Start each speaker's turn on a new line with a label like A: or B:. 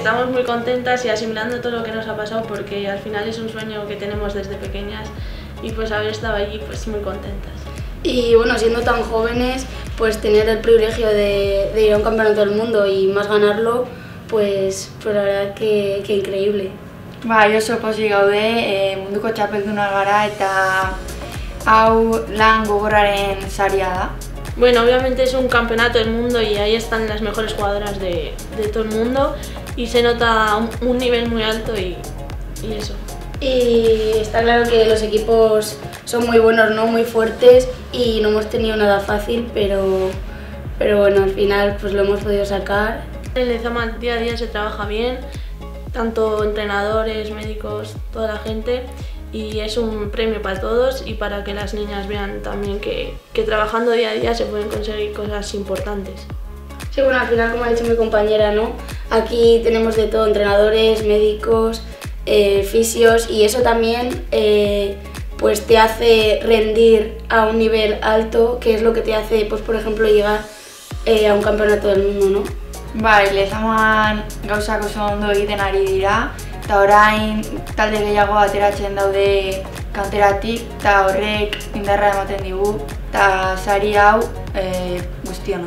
A: Estamos muy contentas y asimilando todo lo que nos ha pasado porque al final es un sueño que tenemos desde pequeñas y pues haber estado allí pues muy contentas.
B: Y bueno, siendo tan jóvenes, pues tener el privilegio de, ir a un campeonato del mundo y más ganarlo, pues, pues la verdad que, que increíble.
C: Ba, oso posi gaude, e, munduko txapelduna gara eta hau lan gogorraren saria da.
A: Bueno, obviamente es un campeonato del mundo y ahí están las mejores jugadoras de, de todo el mundo y se nota un, un nivel muy alto y, y eso.
B: Y está claro que los equipos son muy buenos, ¿no? muy fuertes y no hemos tenido nada fácil, pero, pero bueno, al final pues lo hemos podido sacar.
A: En Lezama día a día se trabaja bien, tanto entrenadores, médicos, toda la gente y es un premio para todos y para que las niñas vean también que, que trabajando día a día se pueden conseguir cosas importantes.
B: Sí, bueno, al final, como ha dicho mi compañera, ¿no? Aquí tenemos de todo, entrenadores, médicos, eh, fisios y eso también eh, pues te hace rendir a un nivel alto, que es lo que te hace, pues por ejemplo, llegar eh, a un campeonato del mundo, ¿no?
C: Bai, lezaman gauzak oso ondo egiten ari dira, eta orain talde gehiago ateratzen daude kanteratik, eta horrek indarra ematen digu, eta sari hau e, guztion